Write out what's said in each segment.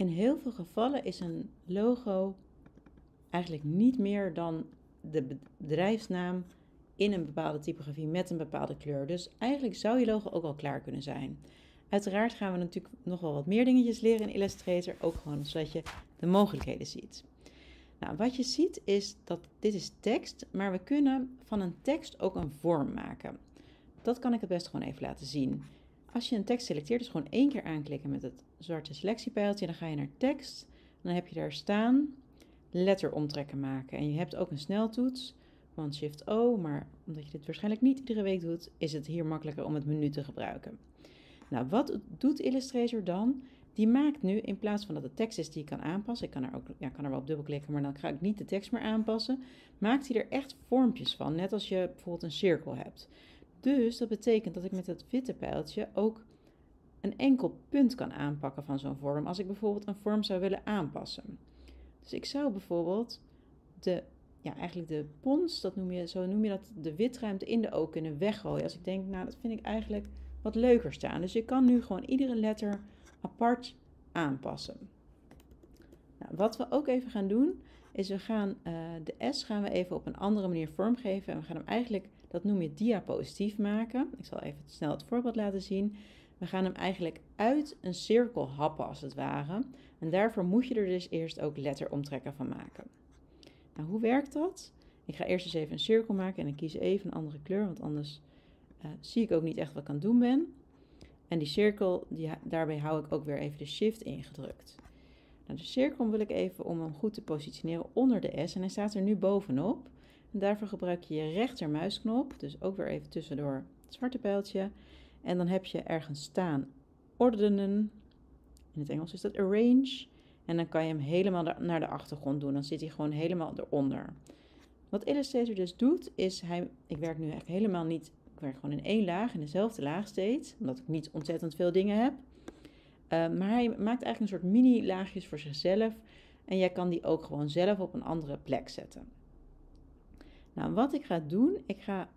In heel veel gevallen is een logo eigenlijk niet meer dan de bedrijfsnaam in een bepaalde typografie met een bepaalde kleur. Dus eigenlijk zou je logo ook al klaar kunnen zijn. Uiteraard gaan we natuurlijk nog wel wat meer dingetjes leren in Illustrator, ook gewoon zodat je de mogelijkheden ziet. Nou, wat je ziet is dat dit is tekst, maar we kunnen van een tekst ook een vorm maken. Dat kan ik het best gewoon even laten zien. Als je een tekst selecteert, dus gewoon één keer aanklikken met het zwarte selectiepijltje, dan ga je naar tekst. Dan heb je daar staan letter omtrekken maken. En je hebt ook een sneltoets van Shift O, maar omdat je dit waarschijnlijk niet iedere week doet, is het hier makkelijker om het menu te gebruiken. Nou, wat doet Illustrator dan? Die maakt nu, in plaats van dat het tekst is die je kan aanpassen, ik kan er, ook, ja, kan er wel op dubbelklikken, maar dan ga ik niet de tekst meer aanpassen, maakt hij er echt vormpjes van, net als je bijvoorbeeld een cirkel hebt. Dus dat betekent dat ik met dat witte pijltje ook een enkel punt kan aanpakken van zo'n vorm, als ik bijvoorbeeld een vorm zou willen aanpassen. Dus ik zou bijvoorbeeld de, ja, eigenlijk de pons, dat noem je, zo noem je dat, de witruimte in de O kunnen weggooien. Als ik denk, nou, dat vind ik eigenlijk wat leuker staan. Dus je kan nu gewoon iedere letter apart aanpassen. Nou, wat we ook even gaan doen, is we gaan uh, de S gaan we even op een andere manier vormgeven. En we gaan hem eigenlijk, dat noem je diapositief maken. Ik zal even snel het voorbeeld laten zien. We gaan hem eigenlijk uit een cirkel happen als het ware. En daarvoor moet je er dus eerst ook letteromtrekken van maken. Nou, hoe werkt dat? Ik ga eerst eens even een cirkel maken en ik kies even een andere kleur, want anders uh, zie ik ook niet echt wat ik aan het doen ben. En die cirkel, die, daarbij hou ik ook weer even de shift ingedrukt. Nou, de cirkel wil ik even om hem goed te positioneren onder de S en hij staat er nu bovenop. En daarvoor gebruik je je rechtermuisknop, dus ook weer even tussendoor het zwarte pijltje. En dan heb je ergens staan ordenen. In het Engels is dat arrange. En dan kan je hem helemaal naar de achtergrond doen. Dan zit hij gewoon helemaal eronder. Wat Illustrator dus doet, is hij. Ik werk nu eigenlijk helemaal niet. Ik werk gewoon in één laag, in dezelfde laag steeds. Omdat ik niet ontzettend veel dingen heb. Uh, maar hij maakt eigenlijk een soort mini-laagjes voor zichzelf. En jij kan die ook gewoon zelf op een andere plek zetten. Nou, wat ik ga doen, ik ga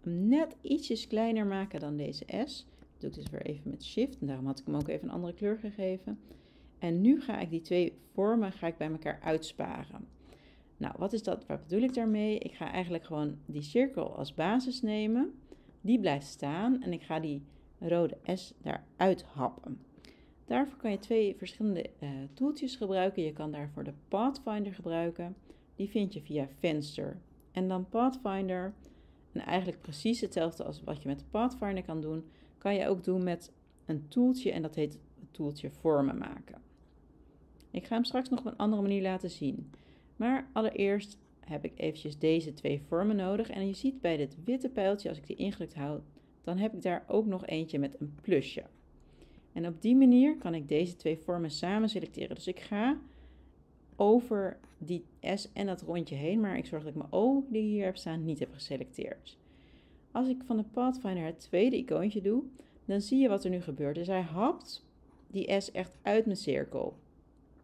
hem net ietsjes kleiner maken dan deze S. Doe ik dus weer even met Shift. En daarom had ik hem ook even een andere kleur gegeven. En nu ga ik die twee vormen ga ik bij elkaar uitsparen. Nou, wat is dat? Wat bedoel ik daarmee? Ik ga eigenlijk gewoon die cirkel als basis nemen. Die blijft staan en ik ga die rode S daaruit happen. Daarvoor kan je twee verschillende uh, toeltjes gebruiken. Je kan daarvoor de Pathfinder gebruiken. Die vind je via Venster. En dan Pathfinder en eigenlijk precies hetzelfde als wat je met de Pathfinder kan doen, kan je ook doen met een toeltje en dat heet het toeltje vormen maken. Ik ga hem straks nog op een andere manier laten zien. Maar allereerst heb ik eventjes deze twee vormen nodig. En je ziet bij dit witte pijltje, als ik die ingedrukt houd, dan heb ik daar ook nog eentje met een plusje. En op die manier kan ik deze twee vormen samen selecteren. Dus ik ga over die S en dat rondje heen, maar ik zorg dat ik mijn O die hier heb staan niet heb geselecteerd. Als ik van de Pathfinder het tweede icoontje doe, dan zie je wat er nu gebeurt. Dus hij hapt die S echt uit mijn cirkel.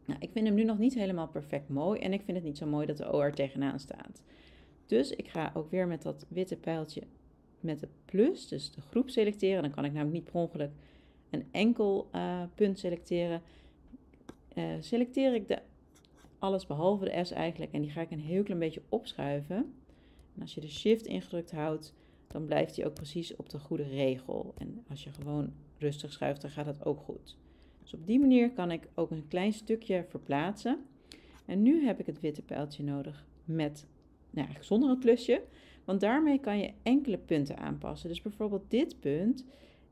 Nou, ik vind hem nu nog niet helemaal perfect mooi en ik vind het niet zo mooi dat de O er tegenaan staat. Dus ik ga ook weer met dat witte pijltje met de plus, dus de groep selecteren. Dan kan ik namelijk niet per ongeluk een enkel uh, punt selecteren. Uh, selecteer ik de alles behalve de S eigenlijk. En die ga ik een heel klein beetje opschuiven. En als je de shift ingedrukt houdt, dan blijft hij ook precies op de goede regel. En als je gewoon rustig schuift, dan gaat dat ook goed. Dus op die manier kan ik ook een klein stukje verplaatsen. En nu heb ik het witte pijltje nodig met, nou eigenlijk zonder het plusje. Want daarmee kan je enkele punten aanpassen. Dus bijvoorbeeld dit punt.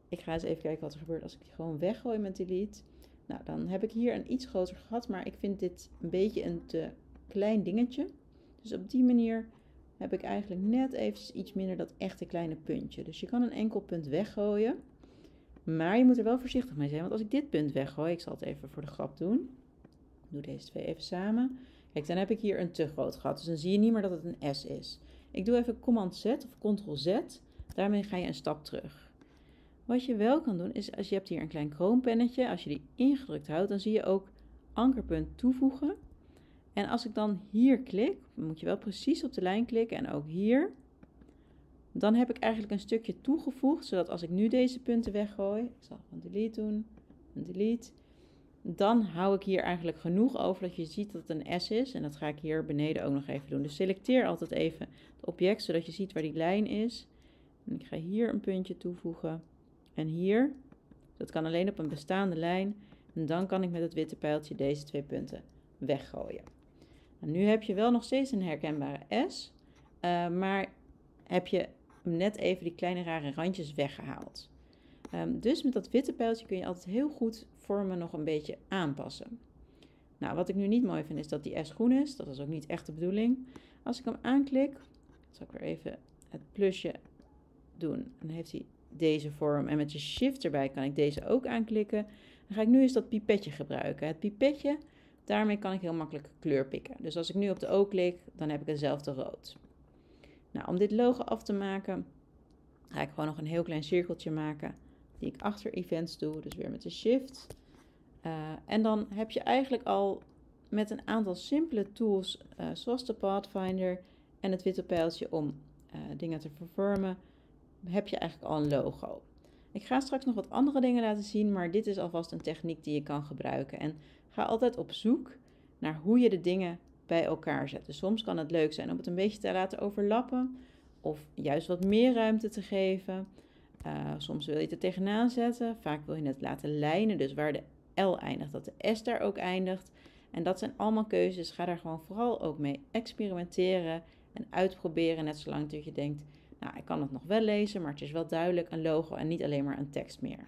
Ik ga eens even kijken wat er gebeurt als ik die gewoon weggooi met delete. Nou, dan heb ik hier een iets groter gat, maar ik vind dit een beetje een te klein dingetje. Dus op die manier heb ik eigenlijk net eventjes iets minder dat echte kleine puntje. Dus je kan een enkel punt weggooien. Maar je moet er wel voorzichtig mee zijn, want als ik dit punt weggooi, ik zal het even voor de grap doen. Ik doe deze twee even samen. Kijk, dan heb ik hier een te groot gat, dus dan zie je niet meer dat het een S is. Ik doe even Command Z of Ctrl Z, daarmee ga je een stap terug. Wat je wel kan doen is, als je hebt hier een klein kroompennetje, als je die ingedrukt houdt, dan zie je ook ankerpunt toevoegen. En als ik dan hier klik, moet je wel precies op de lijn klikken en ook hier. Dan heb ik eigenlijk een stukje toegevoegd, zodat als ik nu deze punten weggooi, ik zal van delete doen, een delete. dan hou ik hier eigenlijk genoeg over dat je ziet dat het een S is. En dat ga ik hier beneden ook nog even doen. Dus selecteer altijd even het object, zodat je ziet waar die lijn is. En ik ga hier een puntje toevoegen. En hier, dat kan alleen op een bestaande lijn. En dan kan ik met het witte pijltje deze twee punten weggooien. En nu heb je wel nog steeds een herkenbare S, uh, maar heb je net even die kleine rare randjes weggehaald. Um, dus met dat witte pijltje kun je altijd heel goed vormen nog een beetje aanpassen. Nou, wat ik nu niet mooi vind is dat die S groen is. Dat is ook niet echt de bedoeling. Als ik hem aanklik, zal ik weer even het plusje doen. Dan heeft hij deze vorm. En met je shift erbij kan ik deze ook aanklikken. Dan ga ik nu eens dat pipetje gebruiken. Het pipetje, daarmee kan ik heel makkelijk kleur pikken. Dus als ik nu op de O klik, dan heb ik hetzelfde rood. Nou, om dit logo af te maken, ga ik gewoon nog een heel klein cirkeltje maken. Die ik achter events doe, dus weer met de shift. Uh, en dan heb je eigenlijk al met een aantal simpele tools, uh, zoals de Pathfinder en het witte pijltje om uh, dingen te vervormen, heb je eigenlijk al een logo. Ik ga straks nog wat andere dingen laten zien, maar dit is alvast een techniek die je kan gebruiken. En ga altijd op zoek naar hoe je de dingen bij elkaar zet. Dus soms kan het leuk zijn om het een beetje te laten overlappen of juist wat meer ruimte te geven. Uh, soms wil je het er tegenaan zetten, vaak wil je het laten lijnen, dus waar de L eindigt, dat de S daar ook eindigt. En dat zijn allemaal keuzes. Ga daar gewoon vooral ook mee experimenteren en uitproberen, net zolang dat je denkt, nou, ik kan het nog wel lezen, maar het is wel duidelijk een logo en niet alleen maar een tekst meer.